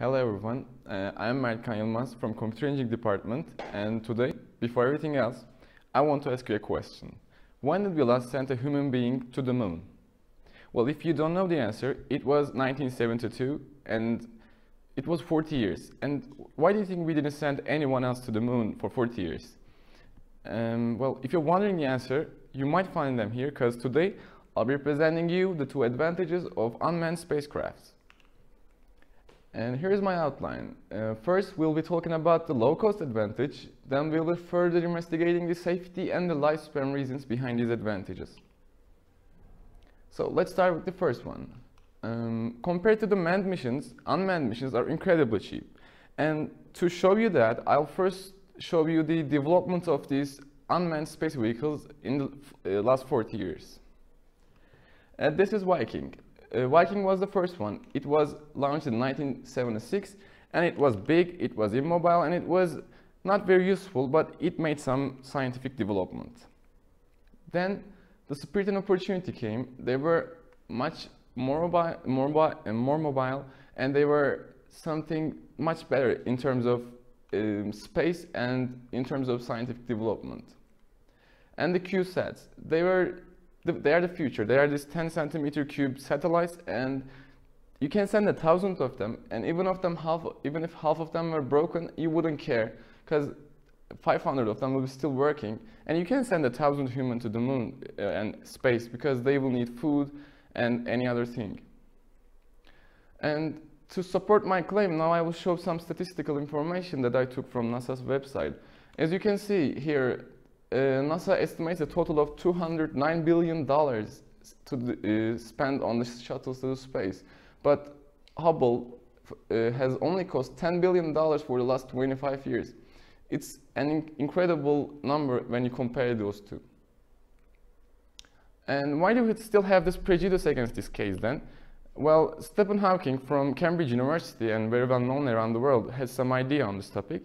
Hello everyone, uh, I am Mert Kan Yılmaz from Computer Engineering Department and today, before everything else, I want to ask you a question. When did we last send a human being to the moon? Well, if you don't know the answer, it was 1972 and it was 40 years. And why do you think we didn't send anyone else to the moon for 40 years? Um, well, if you're wondering the answer, you might find them here because today I'll be presenting you the two advantages of unmanned spacecrafts. And here's my outline. Uh, first, we'll be talking about the low-cost advantage, then we'll be further investigating the safety and the lifespan reasons behind these advantages. So let's start with the first one. Um, compared to the manned missions, unmanned missions are incredibly cheap. And to show you that, I'll first show you the development of these unmanned space vehicles in the uh, last 40 years. And this is Viking. Uh, Viking was the first one. It was launched in 1976 and it was big, it was immobile and it was not very useful, but it made some scientific development. Then the Spirit and Opportunity came. They were much more mobile, more, mobile, and more mobile and they were something much better in terms of um, space and in terms of scientific development. And the CubeSats, they were they are the future. They are these 10 centimeter cube satellites, and you can send a thousand of them, and even of them half, even if half of them were broken, you wouldn't care, because 500 of them will be still working, and you can send a thousand humans to the moon uh, and space because they will need food and any other thing. And to support my claim, now I will show some statistical information that I took from NASA's website. As you can see here, NASA estimates a total of $209 billion to uh, spend on the shuttles to space. But Hubble uh, has only cost $10 billion for the last 25 years. It's an in incredible number when you compare those two. And why do we still have this prejudice against this case then? Well, Stephen Hawking from Cambridge University and very well known around the world has some idea on this topic.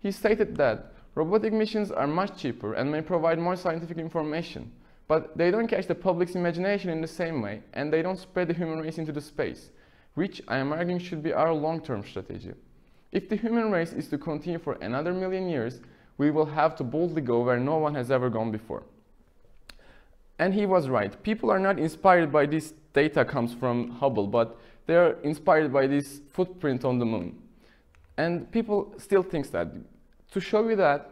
He stated that Robotic missions are much cheaper and may provide more scientific information, but they don't catch the public's imagination in the same way, and they don't spread the human race into the space, which I am arguing should be our long-term strategy. If the human race is to continue for another million years, we will have to boldly go where no one has ever gone before. And he was right. People are not inspired by this data comes from Hubble, but they are inspired by this footprint on the moon. And people still think that to show you that,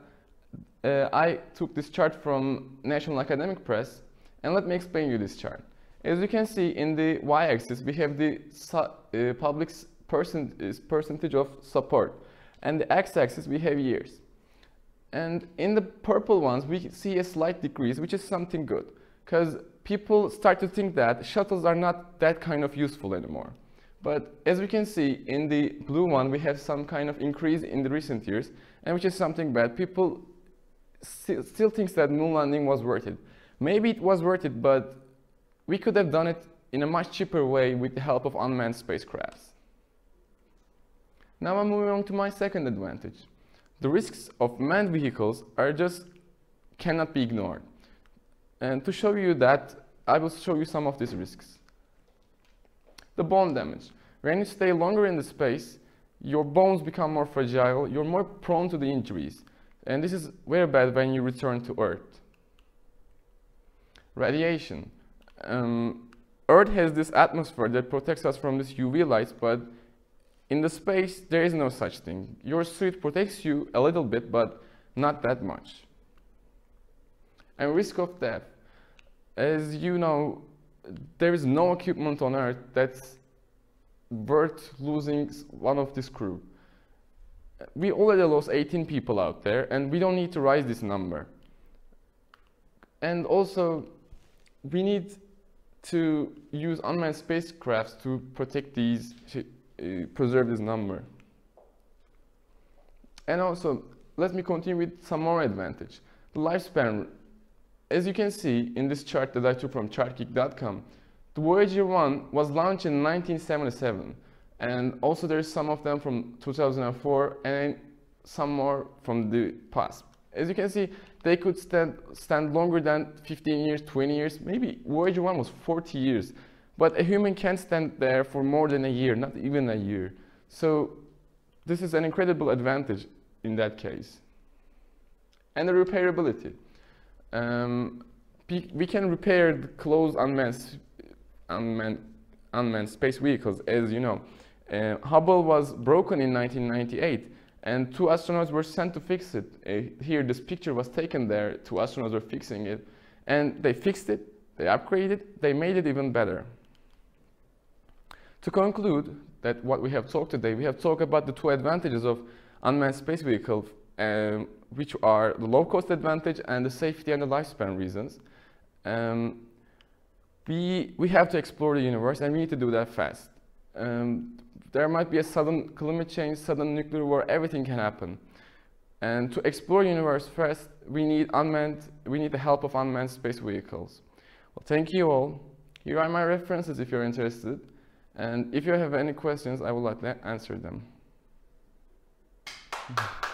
uh, I took this chart from National Academic Press, and let me explain you this chart. As you can see, in the y-axis, we have the uh, public's percent percentage of support, and the x-axis, we have years. And in the purple ones, we see a slight decrease, which is something good, because people start to think that shuttles are not that kind of useful anymore. But as we can see, in the blue one, we have some kind of increase in the recent years, and which is something bad. People still, still think that moon landing was worth it. Maybe it was worth it, but we could have done it in a much cheaper way with the help of unmanned spacecrafts. Now I'm moving on to my second advantage. The risks of manned vehicles are just cannot be ignored. And to show you that, I will show you some of these risks. The bone damage. When you stay longer in the space, your bones become more fragile, you're more prone to the injuries. And this is very bad when you return to Earth. Radiation. Um, Earth has this atmosphere that protects us from this UV light, but in the space, there is no such thing. Your suit protects you a little bit, but not that much. And risk of death. As you know, there is no equipment on Earth that's worth losing one of this crew. We already lost 18 people out there, and we don't need to rise this number. And also, we need to use unmanned spacecrafts to protect these, uh, preserve this number. And also, let me continue with some more advantage. The lifespan as you can see in this chart that I took from chartgeek.com, the Voyager 1 was launched in 1977 and also there's some of them from 2004 and some more from the past. As you can see, they could stand, stand longer than 15 years, 20 years, maybe Voyager 1 was 40 years. But a human can't stand there for more than a year, not even a year. So this is an incredible advantage in that case. And the repairability. Um, we can repair the closed unmanned, unmanned, unmanned space vehicles, as you know. Uh, Hubble was broken in 1998, and two astronauts were sent to fix it. Uh, here, this picture was taken there. Two astronauts were fixing it, and they fixed it, they upgraded, they made it even better. To conclude that what we have talked today, we have talked about the two advantages of unmanned space vehicle, um, which are the low-cost advantage and the safety and the lifespan reasons. Um, we, we have to explore the universe and we need to do that fast. Um, there might be a sudden climate change, sudden nuclear war, everything can happen. And to explore the universe first, we need unmanned, we need the help of unmanned space vehicles. Well, thank you all. Here are my references if you're interested. And if you have any questions, I would like to answer them.